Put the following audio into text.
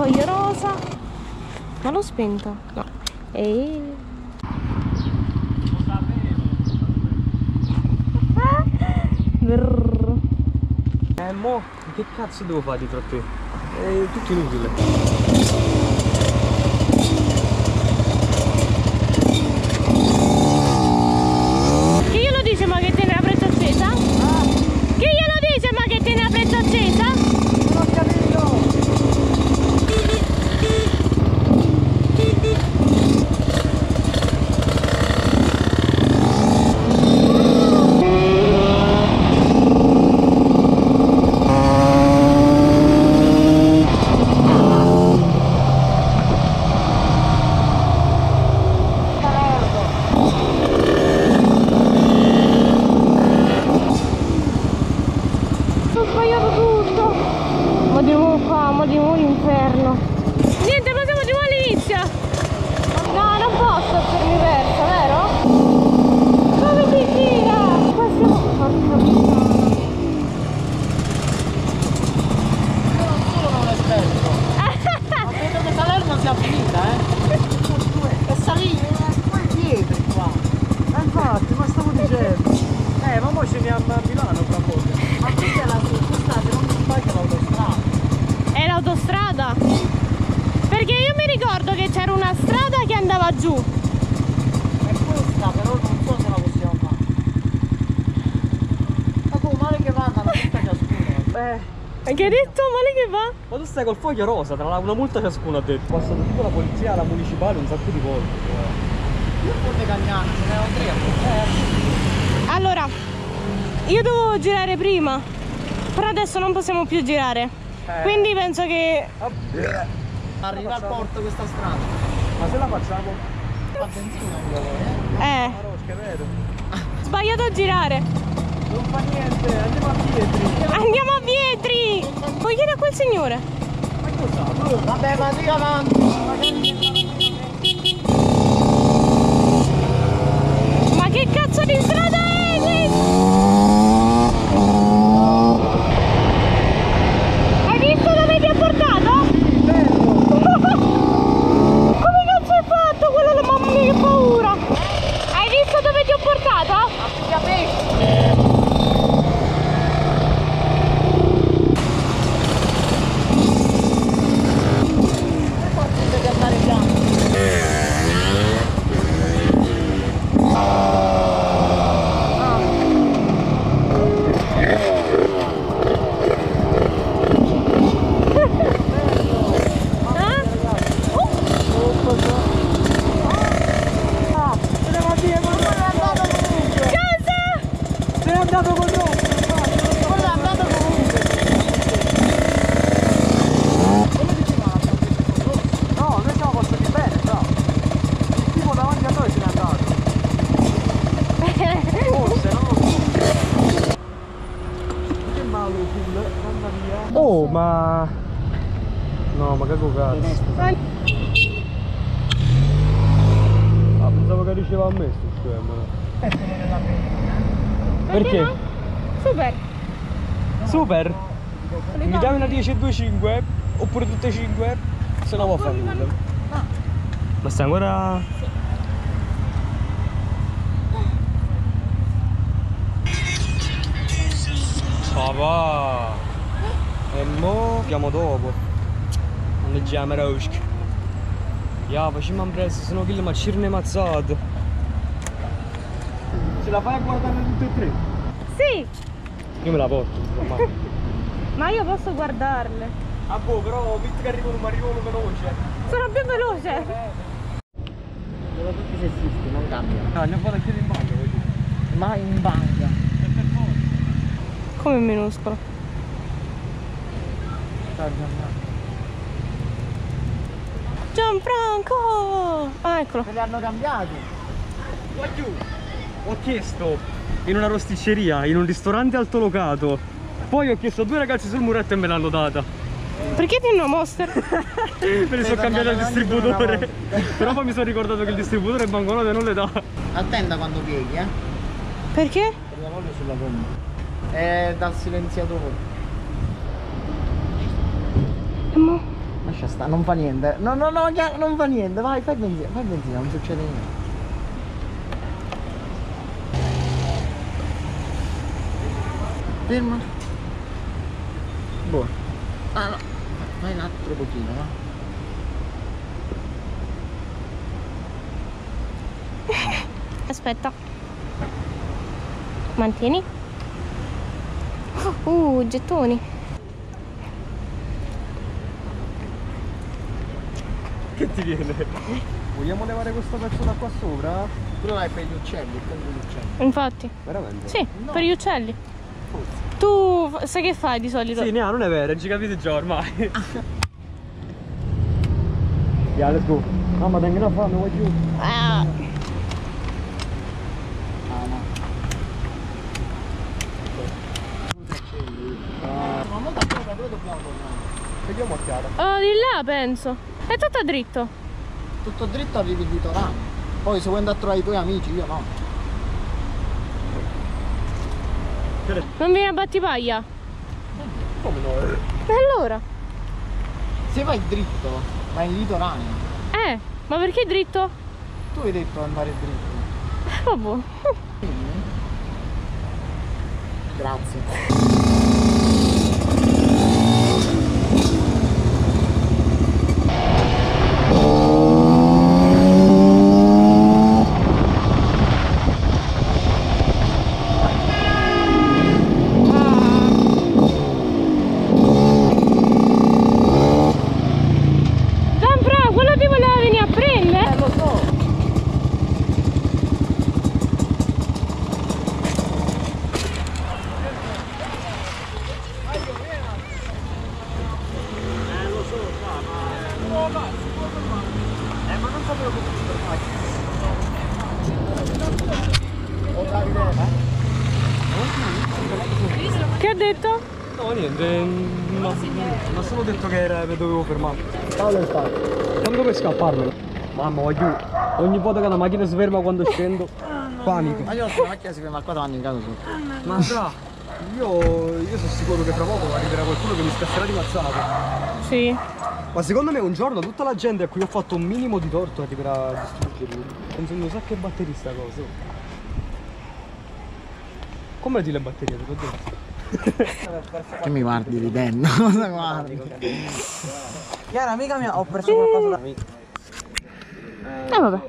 foglio rosa. Ma l'ho spento? No. E... Eh mo, che cazzo devo fare dietro a te? È tutto inutile. Chi glielo dice ma che tiene la freccia accesa? Chi glielo dice ma che tiene la freccia accesa? Non ho capito! Ho sbagliato tutto. Ma di nuovo qua, ma di nuovo l'inferno. Niente, ma siamo di nuovo all'inizio. No, non posso essere versa, vero? Come si gira? Qua siamo... Porca puttana. Io non sono un esperto. Ma credo che Salerno sia finita, eh. E salire poi dietro qua. Eh, infatti, ma stavo dicendo. Eh, ma mo scendiamo a Milano tra poco. Ma questa è la questa se non mi sbaglio l'autostrada. È l'autostrada? Perché io mi ricordo che c'era una strada che andava giù. È questa, però non so se la possiamo fare. Ma tu male che vada, una multa ciascuno. Eh, Che hai detto? Male che va? ma tu stai col foglio rosa, tra una multa ciascuno ha detto. Passato tipo la polizia, la municipale un sacco di volte. Io ponte Cagnano, ce ne ho tre. Eh, Allora, io dovevo girare prima, però adesso non possiamo più girare. Eh. Quindi penso che... arriva al porto questa strada. Ma se la facciamo? Fa benzina eh. Eh, Ma rosca, vero? sbagliato a girare. Non fa niente, andiamo a Pietri. Andiamo a Vietri! Puoi chiedere a quel signore? Ma cosa? Vabbè, ma dica avanti. Ma che cazzo di strada è? Hai visto dove ti ha portato? Come cazzo hai fatto? Quello la mamma mia che paura! Hai visto dove ti ho portato? Devi andare piano. Eh? Se ne va via con Cosa? Se n'è andato con noi! Quello è andato comunque. Come diceva No, noi siamo passati bene, bravo. Il tipo davanti a noi se n'è andato. Forse, non lo so. Che malo full, mamma mia. Oh, ma... No, ma che cazzo. Ah, pensavo che diceva a me sto scemo. Perché? Super! Super! Mi dai una 10 e 2 5? Oppure tutte e 5? Se no a fare nulla. Ma stai ancora... Papà! E mo chiamo dopo. Non ne chiama Rausk. Ja, facciamo presto, se no che ma cirne mazzato. Ce la fai a guardare tutte e tre? Sì! Io me la porto, insomma. Ma io posso guardarle. Ah boh, però visto che arrivano, ma arrivano veloce. Sono più veloce! Sono tutti sessisti, non cambiano. No, ne ho fatto chiedere in bagno, voglio dire. Ma in banca. E per forza. Come minuscolo. Già Gianfranco! Ah, eccolo. Se li hanno cambiati. Qua giù. Ho chiesto in una rosticceria, in un ristorante altolocato. Poi ho chiesto a due ragazzi sul muretto e me l'hanno data. Perché ti una monster? Me ne sono cambiato il distributore. Però poi mi sono ricordato che il distributore banconote non le dà. Attenta quando pieghi, eh. Perché? Per la voglia sulla gomma. È dal silenziatore. E mo? Lascia stare. basta, non fa niente. No, no, no, non fa niente. Vai, fai benzina, fai benzina, non succede niente. Ferma. Buono. Ah no. Vai un altro pochino, no? Aspetta. Mantieni. Uh, gettoni. Che ti viene? Vogliamo levare questo pezzo da qua sopra? Quello là è per gli uccelli, conto degli uccelli. Infatti. Veramente? Sì, No. per gli uccelli. Tu f- sai che fai di solito? Sì, no, non è vero, ci capite già ormai. yeah, let's go. Mamma, tengo una fame, vuoi giù? Ah, Ah no. Ma molta cosa, dove dobbiamo tornare? Vediamo occhiata. oh, di là penso. È tutto dritto. Tutto dritto arrivi il litorale. Poi se vuoi andare a trovare i tuoi amici, io no. Non viene a battipaglia. Come no? E allora? Se vai dritto, vai in litorale. Eh, ma perché dritto? Tu hai detto andare dritto. Vabbè. Grazie. Gianfra, quello ti voleva venire a prendere? Eh lo so. Che ha detto? No, niente, ma, ma solo detto che era, dovevo fermare. Paolo è stato. Quando per scapparmelo? Mamma, giù. Ogni volta che la macchina si ferma quando scendo, panico. Ma io la macchina si ferma qua davanti in casa sotto. Ma fra, io, io sono sicuro che fra poco arriverà qualcuno che mi scasserà di mazzate. Sì. Ma secondo me un giorno tutta la gente a cui ho fatto un minimo di torto arriverà a distruggermi. Penso che sa che batteria sta cosa. Come ti le batterie? Te l'ho detto. Che mi guardi ridendo? Cosa guardi? Chiara, amica mia, ho preso qualcosa da Eh vabbè.